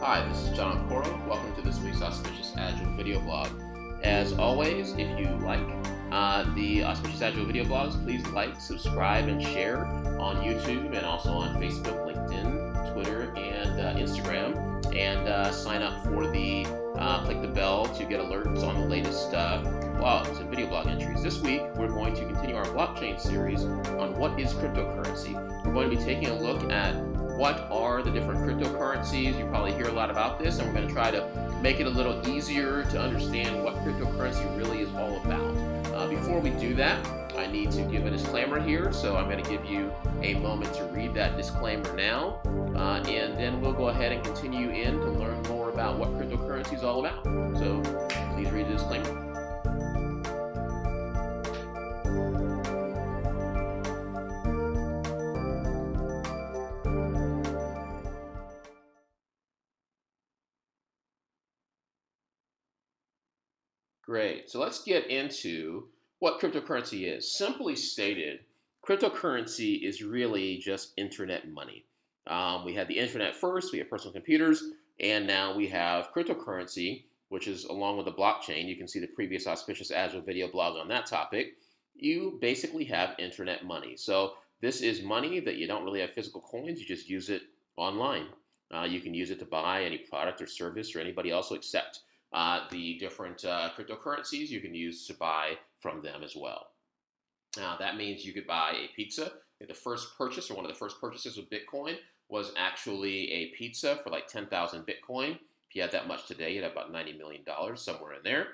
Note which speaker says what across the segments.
Speaker 1: Hi, this is John Okoro. Welcome to this week's Auspicious Agile video blog. As always, if you like uh, the Auspicious Agile video blogs, please like, subscribe, and share on YouTube and also on Facebook, LinkedIn, Twitter, and uh, Instagram. And uh, sign up for the uh, click the bell to get alerts on the latest uh, blogs and video blog entries. This week, we're going to continue our blockchain series on what is cryptocurrency. We're going to be taking a look at what are the different cryptocurrencies. You probably hear a lot about this, and we're going to try to make it a little easier to understand what cryptocurrency really is all about. Uh, before we do that, I need to give a disclaimer here, so I'm going to give you a moment to read that disclaimer now, uh, and then we'll go ahead and continue in to learn more about what cryptocurrency is all about. So please read the disclaimer. Great. So let's get into what cryptocurrency is. Simply stated, cryptocurrency is really just internet money. Um, we had the internet first, we have personal computers, and now we have cryptocurrency, which is along with the blockchain. You can see the previous Auspicious Agile video blog on that topic. You basically have internet money. So this is money that you don't really have physical coins, you just use it online. Uh, you can use it to buy any product or service or anybody else will accept uh, the different uh, cryptocurrencies you can use to buy from them as well. Now, that means you could buy a pizza. The first purchase, or one of the first purchases with Bitcoin, was actually a pizza for like 10,000 Bitcoin. If you had that much today, you'd have about $90 million, somewhere in there.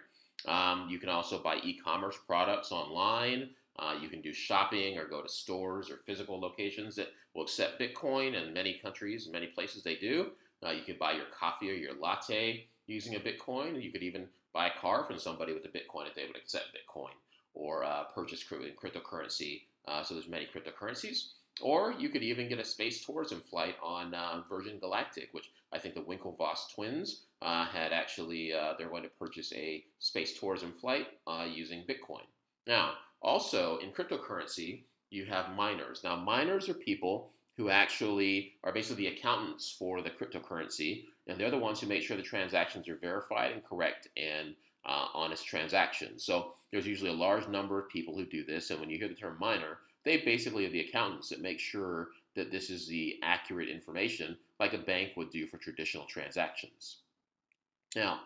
Speaker 1: Um, you can also buy e commerce products online. Uh, you can do shopping or go to stores or physical locations that will accept Bitcoin. In many countries, in many places, they do. Uh, you can buy your coffee or your latte using a Bitcoin. You could even buy a car from somebody with a Bitcoin if they would accept Bitcoin or uh, purchase cryptocurrency. Uh, so there's many cryptocurrencies. Or you could even get a space tourism flight on uh, Virgin Galactic, which I think the Winklevoss twins uh, had actually, uh, they're going to purchase a space tourism flight uh, using Bitcoin. Now, also in cryptocurrency, you have miners. Now, miners are people who actually are basically the accountants for the cryptocurrency, and they're the ones who make sure the transactions are verified and correct and uh, honest transactions. So there's usually a large number of people who do this, and when you hear the term miner, they basically are the accountants that make sure that this is the accurate information, like a bank would do for traditional transactions. Now,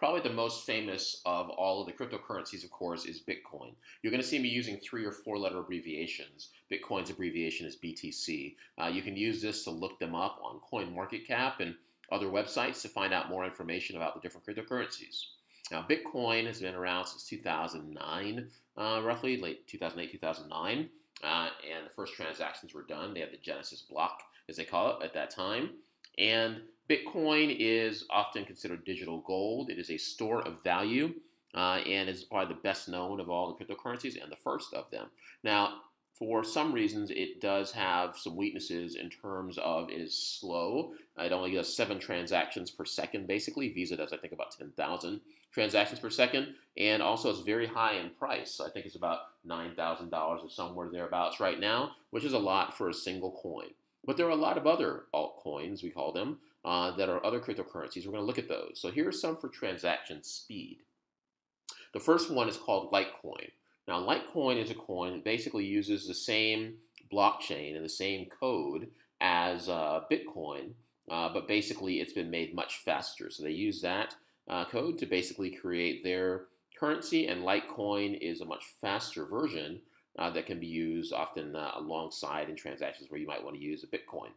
Speaker 1: Probably the most famous of all of the cryptocurrencies, of course, is Bitcoin. You're going to see me using three or four letter abbreviations. Bitcoin's abbreviation is BTC. Uh, you can use this to look them up on CoinMarketCap and other websites to find out more information about the different cryptocurrencies. Now, Bitcoin has been around since 2009, uh, roughly, late 2008, 2009. Uh, and the first transactions were done. They had the Genesis block, as they call it, at that time. And Bitcoin is often considered digital gold. It is a store of value uh, and is probably the best known of all the cryptocurrencies and the first of them. Now, for some reasons, it does have some weaknesses in terms of it is slow. It only does seven transactions per second, basically. Visa does, I think, about 10,000 transactions per second. And also, it's very high in price. I think it's about $9,000 or somewhere thereabouts right now, which is a lot for a single coin. But there are a lot of other altcoins, we call them, uh, that are other cryptocurrencies. We're going to look at those. So here are some for transaction speed. The first one is called Litecoin. Now, Litecoin is a coin that basically uses the same blockchain and the same code as uh, Bitcoin, uh, but basically it's been made much faster. So they use that uh, code to basically create their currency, and Litecoin is a much faster version uh, that can be used often uh, alongside in transactions where you might want to use a Bitcoin.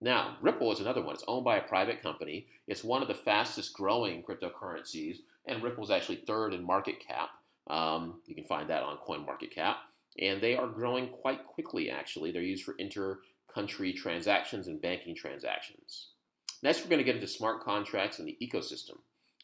Speaker 1: Now, Ripple is another one. It's owned by a private company. It's one of the fastest growing cryptocurrencies, and Ripple is actually third in market cap. Um, you can find that on CoinMarketCap. And they are growing quite quickly, actually. They're used for inter-country transactions and banking transactions. Next, we're going to get into smart contracts and the ecosystem.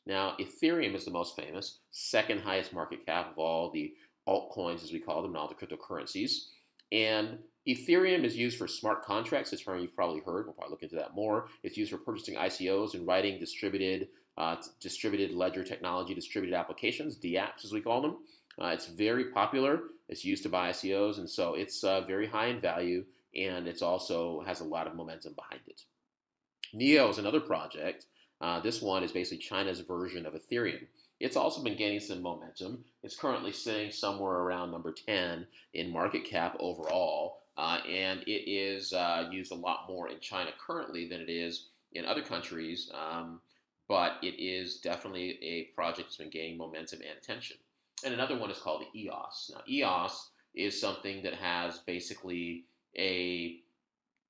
Speaker 1: Now, Ethereum is the most famous, second highest market cap of all the altcoins, as we call them, and all the cryptocurrencies. And Ethereum is used for smart contracts, a term you've probably heard. We'll probably look into that more. It's used for purchasing ICOs and writing distributed uh, distributed ledger technology, distributed applications, DApps as we call them. Uh, it's very popular. It's used to buy ICOs, and so it's uh, very high in value, and it's also has a lot of momentum behind it. Neo is another project Uh, this one is basically China's version of Ethereum. It's also been gaining some momentum. It's currently sitting somewhere around number 10 in market cap overall, uh, and it is uh, used a lot more in China currently than it is in other countries. Um, but it is definitely a project that's been gaining momentum and attention. And another one is called EOS. Now, EOS is something that has basically a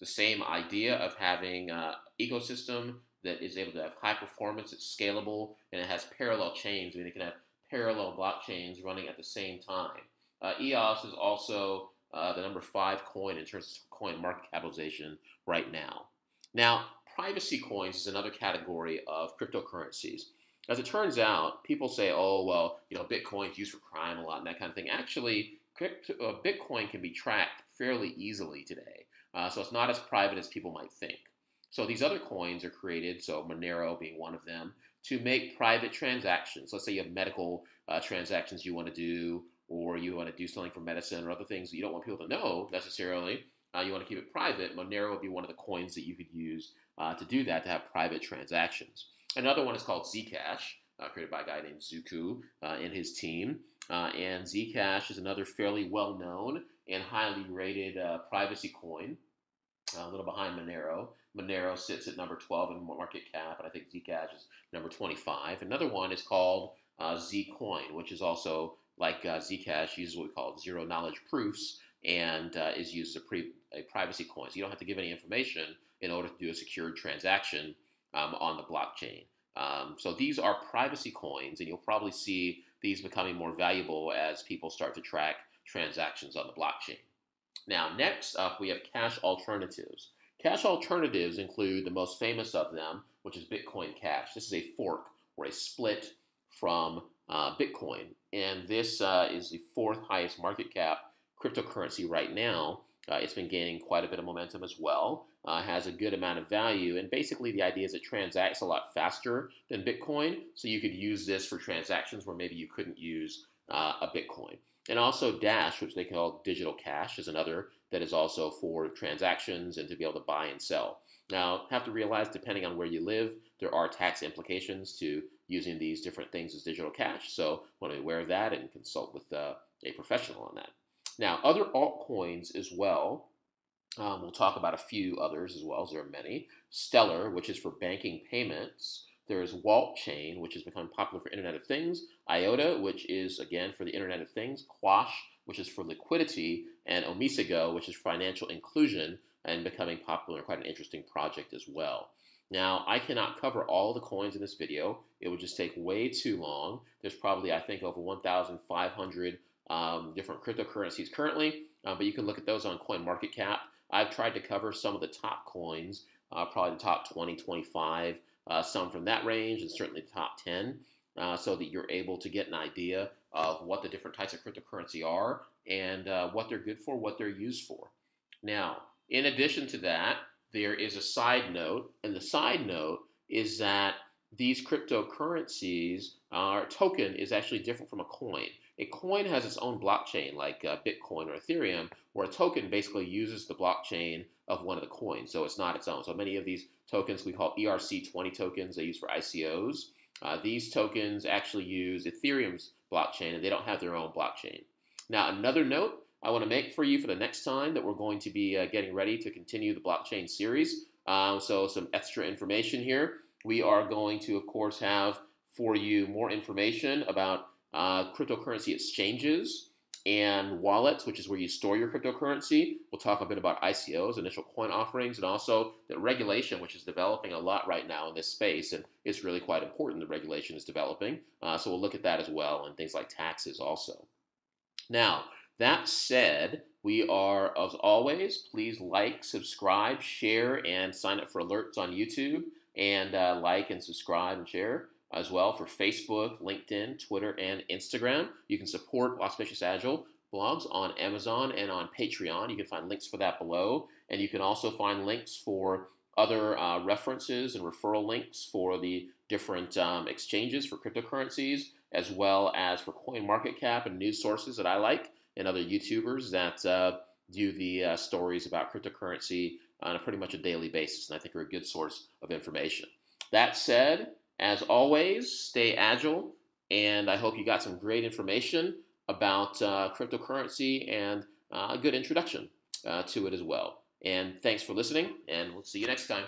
Speaker 1: the same idea of having an ecosystem that is able to have high performance, it's scalable, and it has parallel chains. I mean, it can have parallel blockchains running at the same time. Uh, EOS is also uh, the number five coin in terms of coin market capitalization right now. Now, privacy coins is another category of cryptocurrencies. As it turns out, people say, oh, well, you know, Bitcoin's used for crime a lot and that kind of thing. Actually, crypto, uh, Bitcoin can be tracked fairly easily today. Uh, so it's not as private as people might think. So these other coins are created, so Monero being one of them, to make private transactions. Let's say you have medical uh, transactions you want to do, or you want to do something for medicine or other things that you don't want people to know necessarily. Uh, you want to keep it private. Monero would be one of the coins that you could use uh, to do that, to have private transactions. Another one is called Zcash, uh, created by a guy named Zooko uh, and his team. Uh, and Zcash is another fairly well known and highly rated uh, privacy coin, a little behind Monero. Monero sits at number 12 in market cap, and I think Zcash is number 25. Another one is called Zcoin, which is also like uh, Zcash, uses what we call zero knowledge proofs and uh, is used as a, pre- a, privacy coin. So you don't have to give any information in order to do a secured transaction um, on the blockchain. Um, so these are privacy coins, and you'll probably see these becoming more valuable as people start to track transactions on the blockchain. Now, next up, we have cash alternatives. Cash alternatives include the most famous of them, which is Bitcoin Cash. This is a fork or a split from uh, Bitcoin, and this uh, is the fourth highest market cap cryptocurrency right now. Uh, it's been gaining quite a bit of momentum as well. Uh, has a good amount of value, and basically the idea is it transacts a lot faster than Bitcoin, so you could use this for transactions where maybe you couldn't use uh, a Bitcoin. And also Dash, which they call digital cash, is another that is also for transactions and to be able to buy and sell. Now, have to realize, depending on where you live, there are tax implications to using these different things as digital cash. So, want to be aware of that and consult with uh, a professional on that. Now, other altcoins as well. Um, we'll talk about a few others as well, as there are many. Stellar, which is for banking payments. There is Walt Chain, which has become popular for Internet of Things, IOTA, which is again for the Internet of Things, QASH, which is for liquidity, and Omisego, which is financial inclusion and becoming popular and quite an interesting project as well. Now, I cannot cover all the coins in this video. It would just take way too long. There's probably, I think, over 1,500 um, different cryptocurrencies currently, uh, but you can look at those on CoinMarketCap. I've tried to cover some of the top coins, uh, probably the top 20, 25 uh, some from that range, and certainly the top 10, uh, so that you're able to get an idea of what the different types of cryptocurrency are and uh, what they're good for, what they're used for. Now, in addition to that, there is a side note, and the side note is that these cryptocurrencies, our token is actually different from a coin. A coin has its own blockchain, like uh, Bitcoin or Ethereum, where a token basically uses the blockchain of one of the coins, so it's not its own. So many of these tokens we call ERC20 tokens, they use for ICOs. Uh, these tokens actually use Ethereum's blockchain, and they don't have their own blockchain. Now, another note I want to make for you for the next time that we're going to be uh, getting ready to continue the blockchain series. Uh, so, some extra information here. We are going to, of course, have for you more information about uh, cryptocurrency exchanges and wallets, which is where you store your cryptocurrency. We'll talk a bit about ICOs, initial coin offerings, and also the regulation, which is developing a lot right now in this space, and it's really quite important. The regulation is developing, uh, so we'll look at that as well, and things like taxes also. Now, that said, we are, as always, please like, subscribe, share, and sign up for alerts on YouTube, and uh, like and subscribe and share as well for Facebook, LinkedIn, Twitter, and Instagram. You can support Auspicious Agile blogs on Amazon and on Patreon. You can find links for that below. And you can also find links for other uh, references and referral links for the different um, exchanges for cryptocurrencies, as well as for CoinMarketCap and news sources that I like, and other YouTubers that uh, do the uh, stories about cryptocurrency on a pretty much a daily basis. And I think are a good source of information. That said, as always, stay agile, and I hope you got some great information about uh, cryptocurrency and uh, a good introduction uh, to it as well. And thanks for listening, and we'll see you next time.